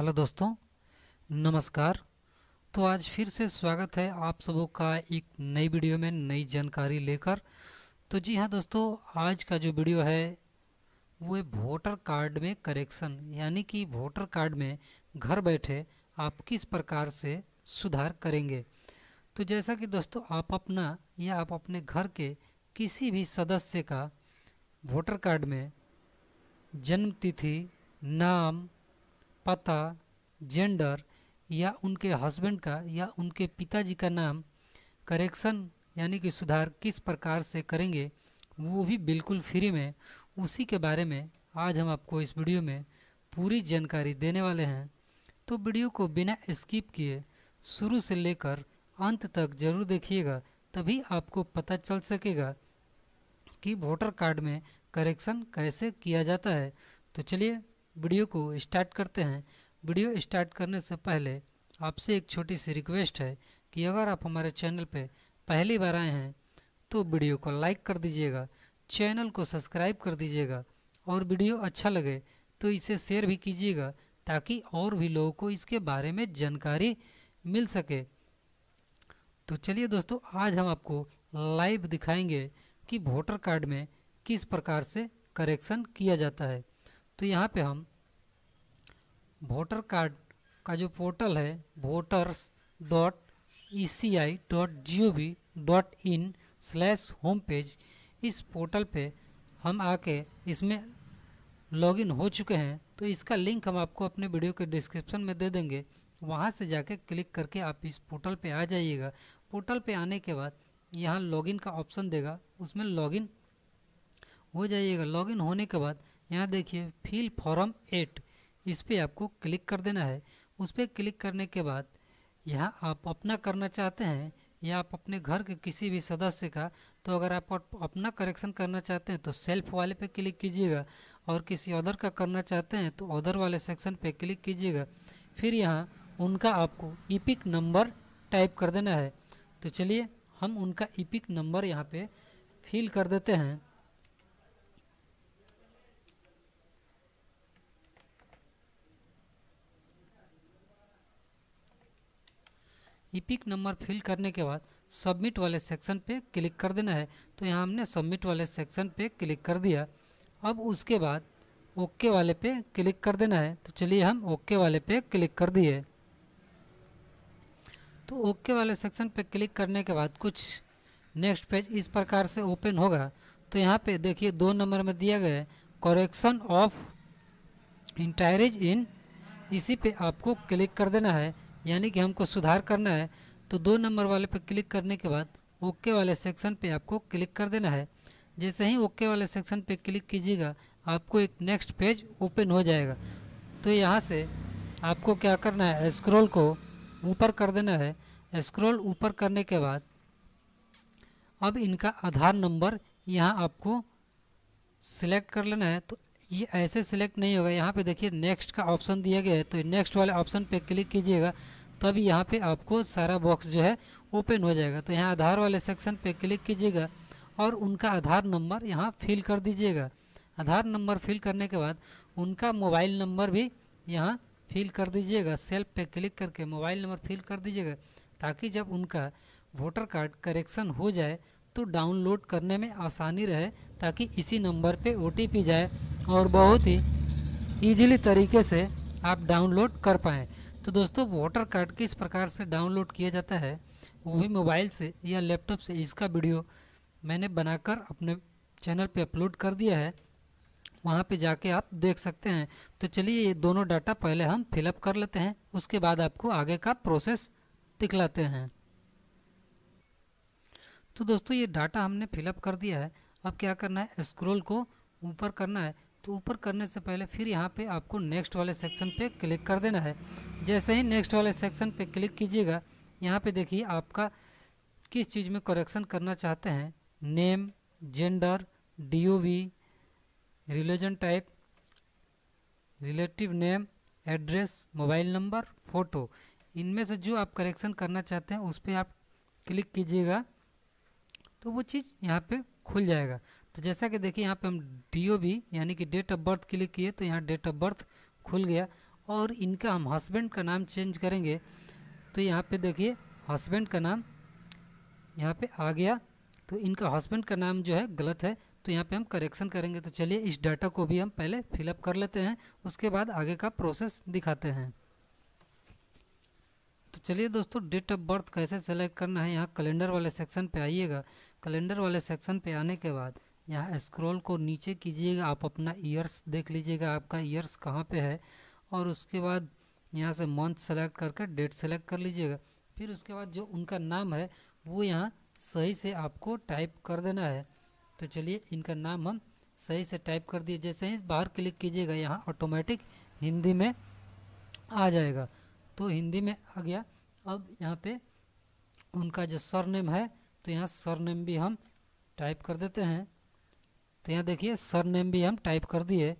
Hello दोस्तों, नमस्कार। तो आज फिर से स्वागत है आप सबों का एक नई वीडियो में नई जानकारी लेकर। तो जी हाँ दोस्तों, आज का जो वीडियो है, वो है वोटर कार्ड में करेक्शन, यानी कि वोटर कार्ड में घर बैठे आप किस प्रकार से सुधार करेंगे। तो जैसा कि दोस्तों, आप अपना या आप अपने घर के किसी भी सदस्य का वोटर कार्ड में जन्म तिथि नाम पता जेंडर या उनके हस्बैंड का या उनके पिताजी का नाम करेक्शन यानी कि सुधार किस प्रकार से करेंगे, वो भी बिल्कुल फ्री में। उसी के बारे में आज हम आपको इस वीडियो में पूरी जानकारी देने वाले हैं। तो वीडियो को बिना स्किप किए शुरू से लेकर अंत तक ज़रूर देखिएगा, तभी आपको पता चल सकेगा कि वोटर कार्ड में करेक्शन कैसे किया जाता है। तो चलिए वीडियो को स्टार्ट करते हैं। वीडियो स्टार्ट करने से पहले आपसे एक छोटी सी रिक्वेस्ट है कि अगर आप हमारे चैनल पे पहली बार आए हैं तो वीडियो को लाइक कर दीजिएगा, चैनल को सब्सक्राइब कर दीजिएगा और वीडियो अच्छा लगे तो इसे शेयर भी कीजिएगा ताकि और भी लोगों को इसके बारे में जानकारी मिल सके। तो चलिए दोस्तों, आज हम आपको लाइव दिखाएँगे कि वोटर कार्ड में किस प्रकार से करेक्शन किया जाता है। तो यहाँ पे हम वोटर कार्ड का जो पोर्टल है voters dot E C I dot G O V dot in slash home page इस पोर्टल पे हम आके इसमें लॉगिन हो चुके हैं। तो इसका लिंक हम आपको अपने वीडियो के डिस्क्रिप्शन में दे देंगे। वहाँ से जाके क्लिक करके आप इस पोर्टल पे आ जाइएगा। पोर्टल पे आने के बाद यहाँ लॉगिन का ऑप्शन देगा। उसमें लॉगिन हो जाइएगा। लॉगिन होने के बाद यहाँ देखिए फिल फॉर्म एट इस पर आपको क्लिक कर देना है। उस पर क्लिक करने के बाद यहाँ आप अपना करना चाहते हैं या आप अपने घर के किसी भी सदस्य का तो अगर आप अपना करेक्शन करना चाहते हैं तो सेल्फ वाले पे क्लिक कीजिएगा और किसी अदर का करना चाहते हैं तो अदर वाले सेक्शन पे क्लिक कीजिएगा। फिर यहाँ उनका आपको ईपिक नंबर टाइप कर देना है। तो चलिए हम उनका ईपिक नंबर यहाँ पे फिल कर देते हैं। ईपिक नंबर फिल करने के बाद सबमिट वाले सेक्शन पे क्लिक कर देना है। तो यहाँ हमने सबमिट वाले सेक्शन पे क्लिक कर दिया। अब उसके बाद ओके वाले पे क्लिक कर देना है। तो चलिए हम ओके वाले पे क्लिक कर दिए। तो ओके वाले सेक्शन पे क्लिक करने के बाद कुछ नेक्स्ट पेज इस प्रकार से ओपन होगा। तो यहाँ पे देखिए दो नंबर में दिया गया है। करेक्शन ऑफ़ इंटायरेज इन इसी पे आपको क्लिक कर देना है। यानी कि हमको सुधार करना है तो दो नंबर वाले पर क्लिक करने के बाद ओके वाले सेक्शन पे आपको क्लिक कर देना है। जैसे ही ओके वाले सेक्शन पे क्लिक कीजिएगा, आपको एक नेक्स्ट पेज ओपन हो जाएगा। तो यहाँ से आपको क्या करना है स्क्रॉल को ऊपर कर देना है। स्क्रॉल ऊपर करने के बाद अब इनका आधार नंबर यहाँ आपको सिलेक्ट कर लेना है। तो ये ऐसे सिलेक्ट नहीं होगा। यहाँ पे देखिए नेक्स्ट का ऑप्शन दिया गया है तो नेक्स्ट वाले ऑप्शन पे क्लिक कीजिएगा, तब यहाँ पे आपको सारा बॉक्स जो है ओपन हो जाएगा। तो यहाँ आधार वाले सेक्शन पे क्लिक कीजिएगा और उनका आधार नंबर यहाँ फिल कर दीजिएगा। आधार नंबर फिल करने के बाद उनका मोबाइल नंबर भी यहाँ फिल कर दीजिएगा। सेल्फ पे क्लिक करके मोबाइल नंबर फिल कर दीजिएगा, ताकि जब उनका वोटर कार्ड करेक्शन हो जाए तो डाउनलोड करने में आसानी रहे, ताकि इसी नंबर पे ओटीपी जाए और बहुत ही ईजिली तरीके से आप डाउनलोड कर पाएँ। तो दोस्तों वोटर कार्ड किस प्रकार से डाउनलोड किया जाता है, वो भी मोबाइल से या लैपटॉप से, इसका वीडियो मैंने बनाकर अपने चैनल पे अपलोड कर दिया है। वहाँ पे जाके आप देख सकते हैं। तो चलिए, ये दोनों डाटा पहले हम फिलअप कर लेते हैं, उसके बाद आपको आगे का प्रोसेस दिखलाते हैं। तो दोस्तों ये डाटा हमने फिलअप कर दिया है। अब क्या करना है? स्क्रॉल को ऊपर करना है। तो ऊपर करने से पहले फिर यहाँ पे आपको नेक्स्ट वाले सेक्शन पे क्लिक कर देना है। जैसे ही नेक्स्ट वाले सेक्शन पे क्लिक कीजिएगा, यहाँ पे देखिए आपका किस चीज़ में करेक्शन करना चाहते हैं? Name gender D O B religion type relative name address mobile number photo इनमें से जो आप करेक्शन करना चाहते हैं, उस पर आप क्लिक कीजिएगा। तो वो चीज़ यहाँ पे खुल जाएगा। तो जैसा कि देखिए यहाँ पे हम डी यानी कि डेट ऑफ़ बर्थ क्लिक किए तो यहाँ डेट ऑफ़ बर्थ खुल गया और इनका हम हस्बैंड का नाम चेंज करेंगे। तो यहाँ पे देखिए हस्बैंड का नाम यहाँ पे आ गया। तो इनका हस्बैंड का नाम जो है गलत है तो यहाँ पे हम करेक्शन करेंगे। तो चलिए इस डाटा को भी हम पहले फिलअप कर लेते हैं, उसके बाद आगे का प्रोसेस दिखाते हैं। तो चलिए दोस्तों डेट ऑफ़ बर्थ कैसे सेलेक्ट करना है, यहाँ कैलेंडर वाले सेक्शन पे आइएगा। कैलेंडर वाले सेक्शन पे आने के बाद यहाँ स्क्रॉल को नीचे कीजिएगा, आप अपना ईयर्स देख लीजिएगा, आपका ईयर्स कहाँ पे है, और उसके बाद यहाँ से मंथ सेलेक्ट करके डेट सेलेक्ट कर लीजिएगा। फिर उसके बाद जो उनका नाम है, वो यहाँ सही से आपको टाइप कर देना है। तो चलिए इनका नाम हम सही से टाइप कर दिए। जैसे ही बाहर क्लिक कीजिएगा, यहाँ ऑटोमेटिक हिंदी में आ जाएगा। तो हिंदी में आ गया। अब यहाँ पे उनका जो सर नेम है तो यहाँ सर नेम भी हम टाइप कर देते हैं। तो यहाँ देखिए सर नेम भी हम टाइप कर दिए।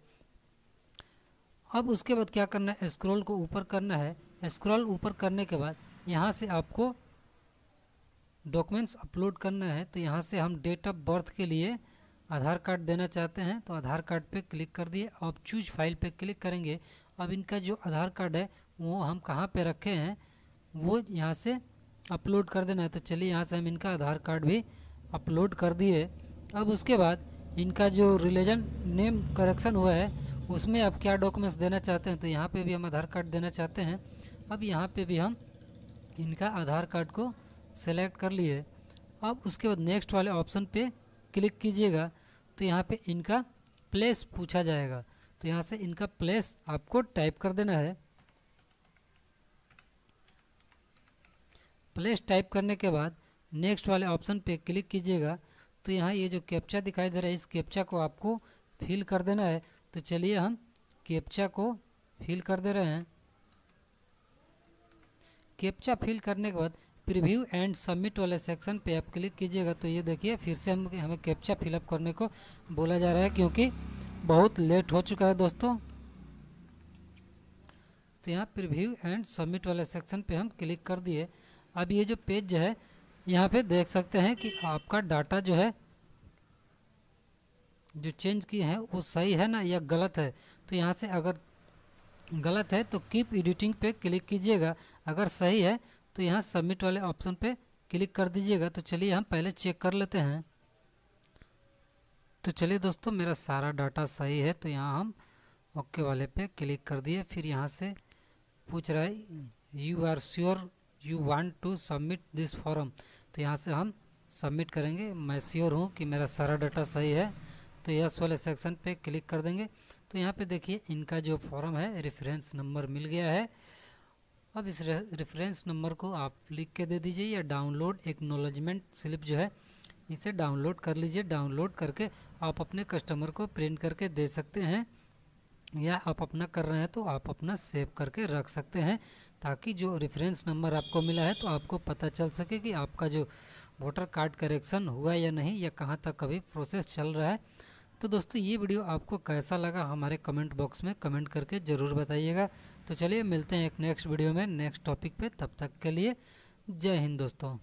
अब उसके बाद क्या करना है? स्क्रॉल को ऊपर करना है। स्क्रॉल ऊपर करने के बाद यहाँ से आपको डॉक्यूमेंट्स अपलोड करना है। तो यहाँ से हम डेट ऑफ़ बर्थ के लिए आधार कार्ड देना चाहते हैं। तो आधार कार्ड पे क्लिक कर दिए। अब चूज़ फ़ाइल पे क्लिक करेंगे। अब इनका जो आधार कार्ड है वो हम कहाँ पे रखे हैं, वो यहाँ से अपलोड कर देना है। तो चलिए यहाँ से हम इनका आधार कार्ड भी अपलोड कर दिए। अब उसके बाद इनका जो रिलीजन नेम करेक्शन हुआ है, उसमें आप क्या डॉक्यूमेंट्स देना चाहते हैं? तो यहाँ पे भी हम आधार कार्ड देना चाहते हैं। अब यहाँ पे भी हम इनका आधार कार्ड को सेलेक्ट कर लिए। अब उसके बाद नेक्स्ट वाले ऑप्शन पे क्लिक कीजिएगा। तो यहाँ पे इनका प्लेस पूछा जाएगा। तो यहाँ से इनका प्लेस आपको टाइप कर देना है। प्लेस टाइप करने के बाद नेक्स्ट वाले ऑप्शन पे क्लिक कीजिएगा। तो यहाँ ये जो कैप्चा दिखाई दे रहा है, इस कैप्चा को आपको फिल कर देना है। तो चलिए हम कैप्चा को फिल कर दे रहे हैं। कैप्चा फिल करने के बाद प्रीव्यू एंड सबमिट वाले सेक्शन पे आप क्लिक कीजिएगा। तो ये देखिए, फिर से हम, हमें कैप्चा फिलअप करने को बोला जा रहा है क्योंकि बहुत लेट हो चुका है दोस्तों। तो यहाँ प्रीव्यू एंड सबमिट वाले सेक्शन पे हम क्लिक कर दिए। अब ये जो पेज जो है, यहाँ पे देख सकते हैं कि आपका डाटा जो है, जो चेंज किए हैं, वो सही है ना या गलत है? तो यहाँ से अगर गलत है तो कीप एडिटिंग पे क्लिक कीजिएगा। अगर सही है तो यहाँ सबमिट वाले ऑप्शन पे क्लिक कर दीजिएगा। तो चलिए हम पहले चेक कर लेते हैं। तो चलिए दोस्तों, मेरा सारा डाटा सही है तो यहाँ हम ओके वाले पे क्लिक कर दिए। फिर यहाँ से पूछ रहा है you are sure you want to submit this form तो यहाँ से हम सबमिट करेंगे। मैं श्योर हूँ कि मेरा सारा डाटा सही है। तो यस वाले सेक्शन पे क्लिक कर देंगे। तो यहाँ पे देखिए, इनका जो फॉर्म है रेफरेंस नंबर मिल गया है। अब इस रेफरेंस नंबर को आप लिख के दे दीजिए या डाउनलोड एक्नोलॉजमेंट स्लिप जो है, इसे डाउनलोड कर लीजिए। डाउनलोड करके आप अपने कस्टमर को प्रिंट करके दे सकते हैं। या आप अपना कर रहे हैं तो आप अपना सेव करके रख सकते हैं। ताकि जो रेफरेंस नंबर आपको मिला है तो आपको पता चल सके कि आपका जो वोटर कार्ड करेक्शन हुआ या नहीं, या कहाँ तक अभी प्रोसेस चल रहा है। तो दोस्तों, ये वीडियो आपको कैसा लगा हमारे कमेंट बॉक्स में कमेंट करके ज़रूर बताइएगा। तो चलिए मिलते हैं एक नेक्स्ट वीडियो में नेक्स्ट टॉपिक पे। तब तक के लिए जय हिंद दोस्तों।